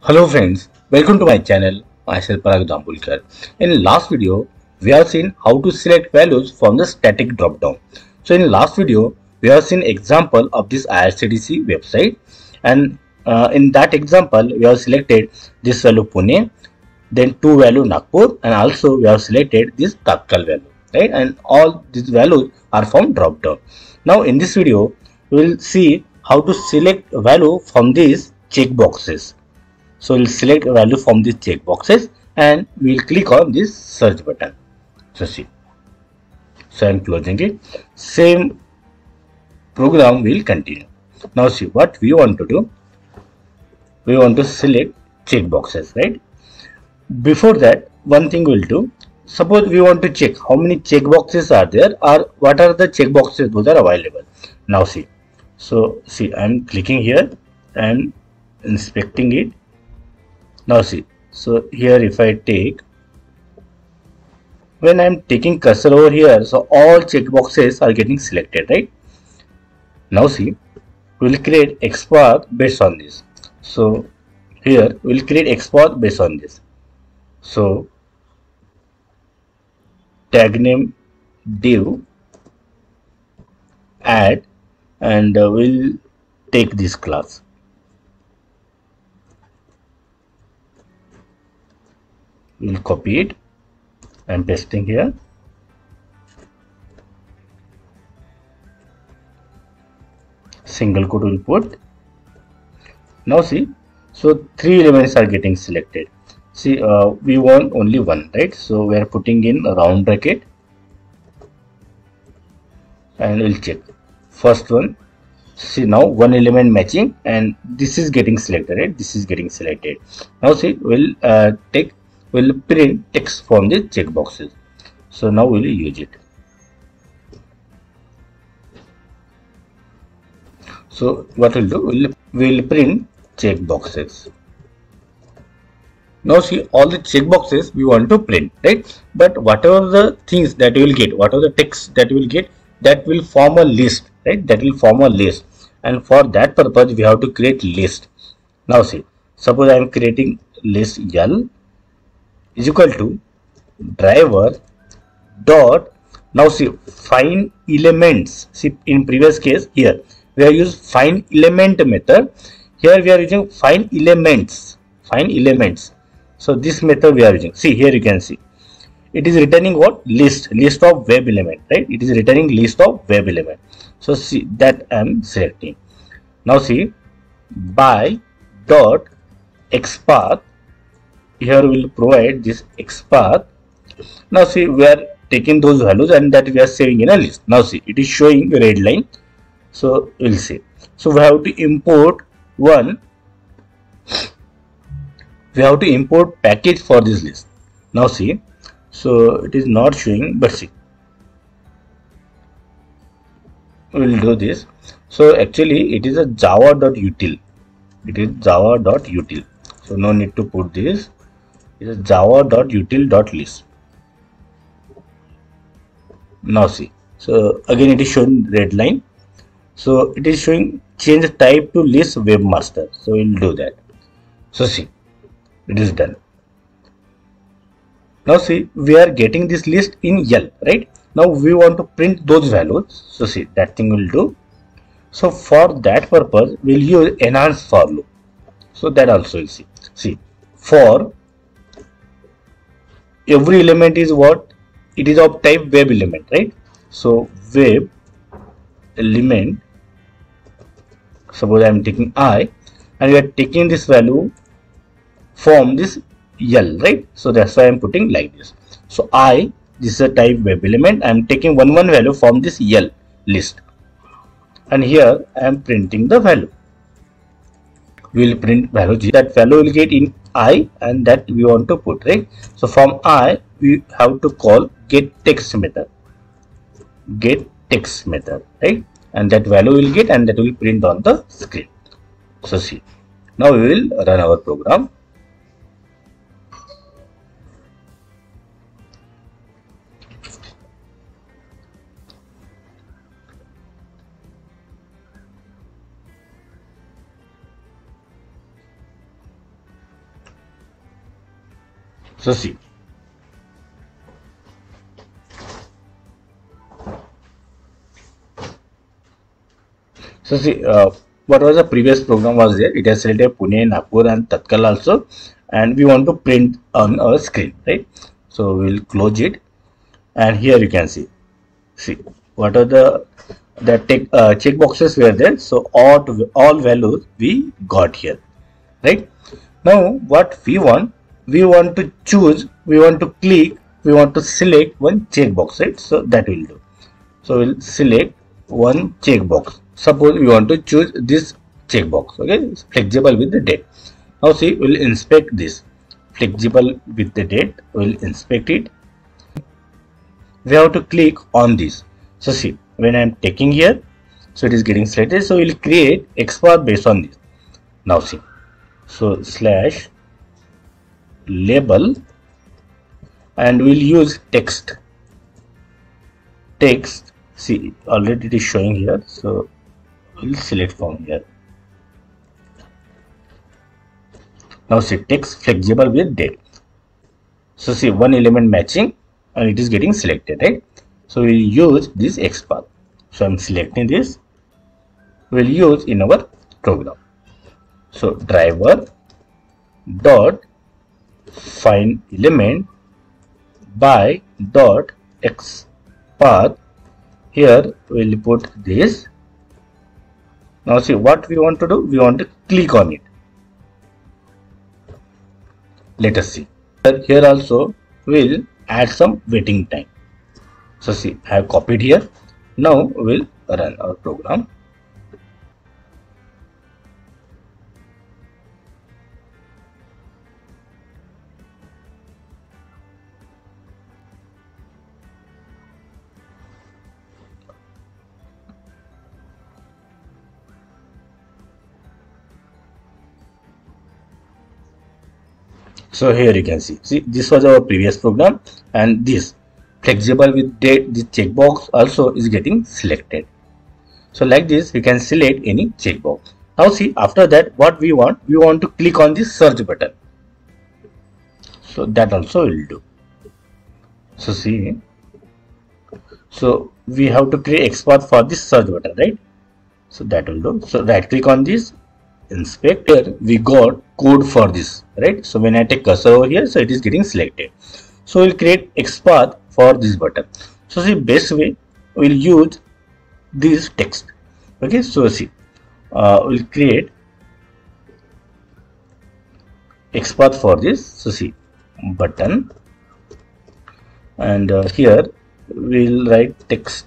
Hello friends, welcome to my channel, myself Parag Dambulkar. In last video, we have seen how to select values from the static drop-down. So in last video, we have seen example of this IRCTC website and uh, in that example, we have selected this value Pune, then two value Nagpur and also we have selected this Tatkal value, right? And all these values are from drop-down. Now in this video, we will see how to select value from these checkboxes so we'll select a value from these checkboxes and we'll click on this search button. So see. So i'm closing it same program will continue. Now see what we want to do. We want to select checkboxes right? Before that one thing we'll do. Suppose we want to check how many checkboxes are there or what are the checkboxes those are available. Now see. So see i'm clicking here and inspecting it now see so here if I take when I'm taking cursor over here so all checkboxes are getting selected right? Now see we'll create XPath based on this. So here we'll create XPath based on this. So tag name div add and uh, we'll take this class we'll copy it I'm pasting here. Single quote will put. Now see so three elements are getting selected. See uh, we want only one right? So we are putting in a round bracket. And we'll check. First one see now one element matching and this is getting selected right? This is getting selected. Now see we'll uh, take will print text from the checkboxes. So now we'll use it. So what we'll do, we'll, we'll print checkboxes. Now see all the checkboxes we want to print, right? But whatever the things that you will get, whatever the text that you will get, that will form a list, right? That will form a list. And for that purpose, we have to create list. Now see, suppose I am creating list L is equal to driver dot now see find elements see in previous case here we have used find element method. Here we are using find elements find elements. So this method we are using. See here you can see. It is returning what? List list of web element right? It is returning list of web element. So see that i am selecting. Now see by dot xpath here we will provide this xpath now see we are taking those values and that we are saving in a list. Now see it is showing red line. So we'll see. So we have to import one we have to import package for this list. Now see so it is not showing but see. We will do this. So actually it is a java.util it is java.util so no need to put this is java.util.list now see so again it is showing red line. So it is showing change type to list web element. So we'll do that. So see it is done. Now see we are getting this list in L right? Now we want to print those values. So see that thing will do. So for that purpose we'll use enhance for loop. So that also will see. See for every element is what? It is of type web element right? So web element suppose i am taking i and we are taking this value from this l right? So that's why i'm putting like this. So i this is a type web element. I'm taking one one value from this l list. And here i am printing the value. We will print value. G that value will get in i and that we want to put right? So from i we have to call get text method. Get text method right? And that value will get and that will print on the screen. So see. Now we will run our program So see. So see, uh, what was the previous program was there? It has selected Pune, Nagpur and Tatkal also and we want to print on our screen, right? So we'll close it and here you can see, see what are the the check, uh, check boxes were there. So all, all values we got here, right? Now what we want, we want to choose, we want to click, we want to select one checkbox, right? So that will do. So we'll select one checkbox. Suppose we want to choose this checkbox okay? It's flexible with the date. Now see we'll inspect this. Flexible with the date we'll inspect it. We have to click on this. So see when i'm taking here so it is getting selected. So we'll create XPath based on this. Now see. So slash label and we'll use text. Text see already it is showing here so we'll select from here. Now see text flexible with date. So see one element matching and it is getting selected right? So we'll use this XPath so i'm selecting this. We'll use in our program. So driver dot find element by dot x path here we'll put this now see what we want to do, we want to click on it. Let us see. Here also we'll add some waiting time. So see, I have copied here. Now we'll run our program. So here you can see. See this was our previous program and this flexible with date this checkbox also is getting selected. So like this we can select any checkbox. Now see after that what we want? We want to click on this search button. So that also will do. So see. So we have to create XPath for this search button right? So that will do. So right click on this. Inspector we got code for this right? So when i take cursor over here so it is getting selected. So we'll create XPath for this button. So see best way we'll use this text. Okay so see uh, we'll create XPath for this. So see button. And uh, here we'll write text.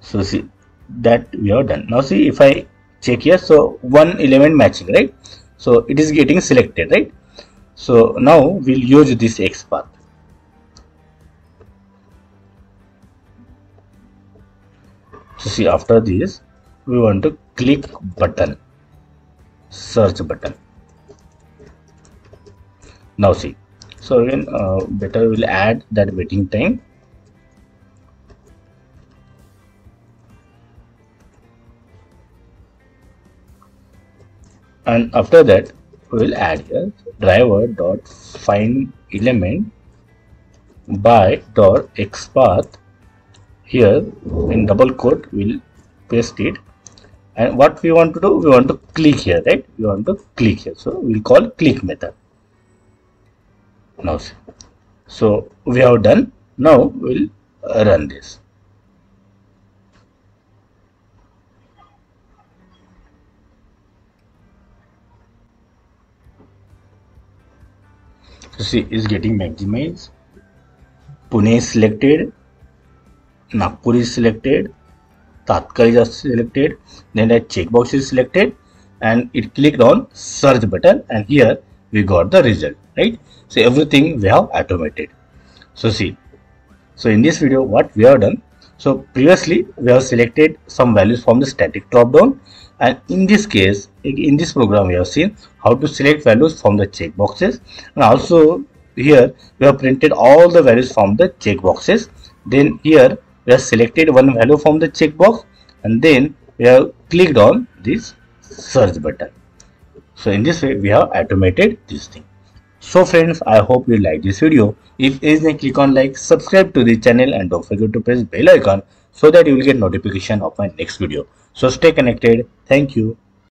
So see that we are done. Now see if i check here. So one element matching right? So it is getting selected right? So now we'll use this XPath so see after this we want to click button search button. Now see. So again uh, better we'll add that waiting time and after that we will add here driver dot find element by dot xpath. Here in double quote we'll paste it. And what we want to do we want to click here right? We want to click here. So we'll call click method. Now so we have done. Now we'll run this see is getting maximized Pune is selected. Nagpur is selected. Tatkal is selected. Then that checkbox is selected. And it clicked on search button. And here we got the result right? So everything we have automated. So see. So in this video what we have done so previously we have selected some values from the static drop down and in this case in this program we have seen how to select values from the checkboxes and also here we have printed all the values from the checkboxes then here we have selected one value from the checkbox and then we have clicked on this search button. So in this way we have automated this thing So friends, I hope you like this video. If is then click on like, subscribe to the channel and don't forget to press bell icon so that you will get notification of my next video. So stay connected. Thank you.